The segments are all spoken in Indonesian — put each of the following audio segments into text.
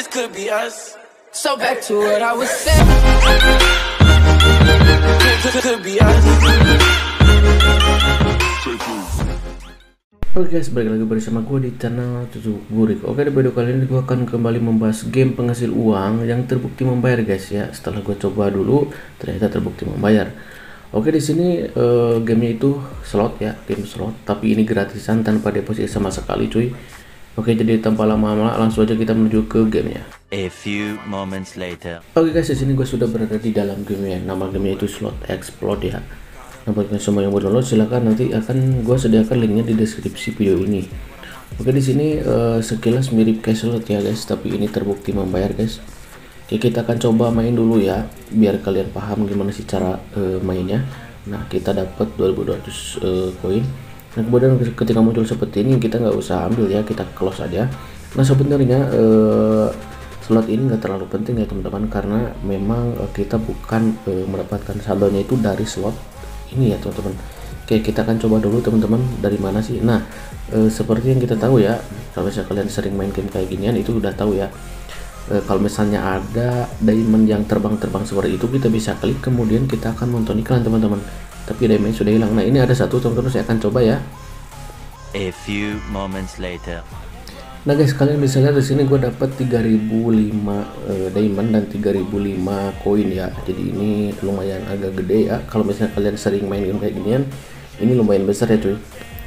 this could be us. So back to what I was saying. Could, could be us. Oke guys, balik lagi bersama gue di channel Cucu Burik Oke, di video kali ini gue akan kembali membahas game penghasil uang yang terbukti membayar guys ya Setelah gue coba dulu, ternyata terbukti membayar Oke, di sini uh, gamenya itu slot ya, game slot Tapi ini gratisan tanpa deposit sama sekali cuy Oke, jadi tanpa lama-lama langsung aja kita menuju ke gamenya A few moments later. Oke guys, di sini gue sudah berada di dalam gamenya Nama gamenya itu Slot Explode ya Nah buat semua yang mau download silahkan nanti akan gue sediakan linknya di deskripsi video ini. Oke di sini uh, sekilas mirip Castle ya guys, tapi ini terbukti membayar guys. Oke kita akan coba main dulu ya, biar kalian paham gimana sih cara uh, mainnya. Nah kita dapat 2200 uh, koin. Nah kemudian ketika muncul seperti ini kita nggak usah ambil ya, kita close aja. Nah sebenarnya uh, slot ini nggak terlalu penting ya teman-teman karena memang uh, kita bukan uh, mendapatkan saldonya itu dari slot ini ya teman-teman. Oke kita akan coba dulu teman-teman dari mana sih? Nah e, seperti yang kita tahu ya kalau misalnya kalian sering main game kayak ginian itu udah tahu ya. E, kalau misalnya ada diamond yang terbang-terbang seperti itu kita bisa klik kemudian kita akan nonton iklan teman-teman tapi diamond sudah hilang nah ini ada satu teman-teman saya akan coba ya A few moments later. Nah guys, kalian bisa lihat di sini gue dapat 3005 uh, diamond dan 3005 koin ya. Jadi ini lumayan agak gede ya. Kalau misalnya kalian sering main game kayak ginian, ini lumayan besar ya cuy.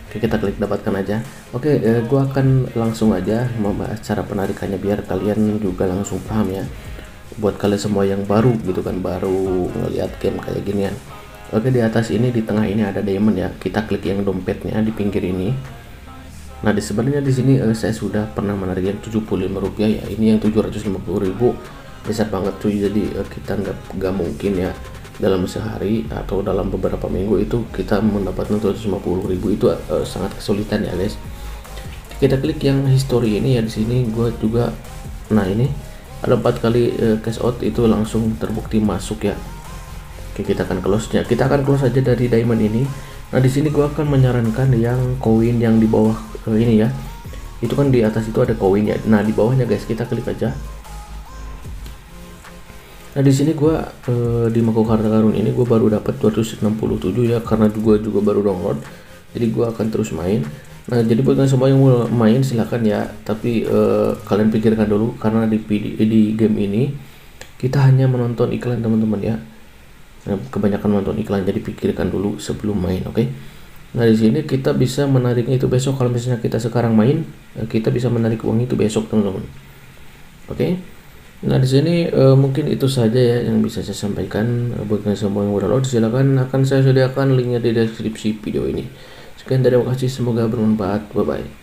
Oke, kita klik dapatkan aja. Oke, uh, gue akan langsung aja membahas cara penarikannya biar kalian juga langsung paham ya. Buat kalian semua yang baru gitu kan, baru ngeliat game kayak ginian. Oke, di atas ini di tengah ini ada diamond ya. Kita klik yang dompetnya di pinggir ini Nah, di sebenarnya di sini uh, saya sudah pernah menarik yang 75 rupiah ya. Ini yang 750 ribu besar banget cuy. Jadi uh, kita nggak nggak mungkin ya dalam sehari atau dalam beberapa minggu itu kita mendapatkan 750 ribu itu uh, sangat kesulitan ya guys. Kita klik yang history ini ya di sini gue juga nah ini ada empat kali uh, cash out itu langsung terbukti masuk ya. Oke, kita akan close nya. Kita akan close aja dari diamond ini. Nah, di sini gua akan menyarankan yang koin yang di bawah uh, ini ya. Itu kan di atas itu ada koin ya. Nah, di bawahnya guys, kita klik aja. Nah, di sini gua uh, di Mako Harta Karun ini gua baru dapat 267 ya karena gua juga baru download. Jadi gua akan terus main. Nah, jadi buat kalian semua yang mau main silahkan ya, tapi uh, kalian pikirkan dulu karena di di game ini kita hanya menonton iklan teman-teman ya kebanyakan nonton iklan jadi pikirkan dulu sebelum main, oke? Okay? Nah, di sini kita bisa menariknya itu besok kalau misalnya kita sekarang main, eh, kita bisa menarik uang itu besok, teman-teman. Oke? Okay? Nah, di sini uh, mungkin itu saja ya yang bisa saya sampaikan buat kalian semua yang udah download silakan akan saya sediakan linknya di deskripsi video ini. Sekian terima kasih semoga bermanfaat. Bye bye.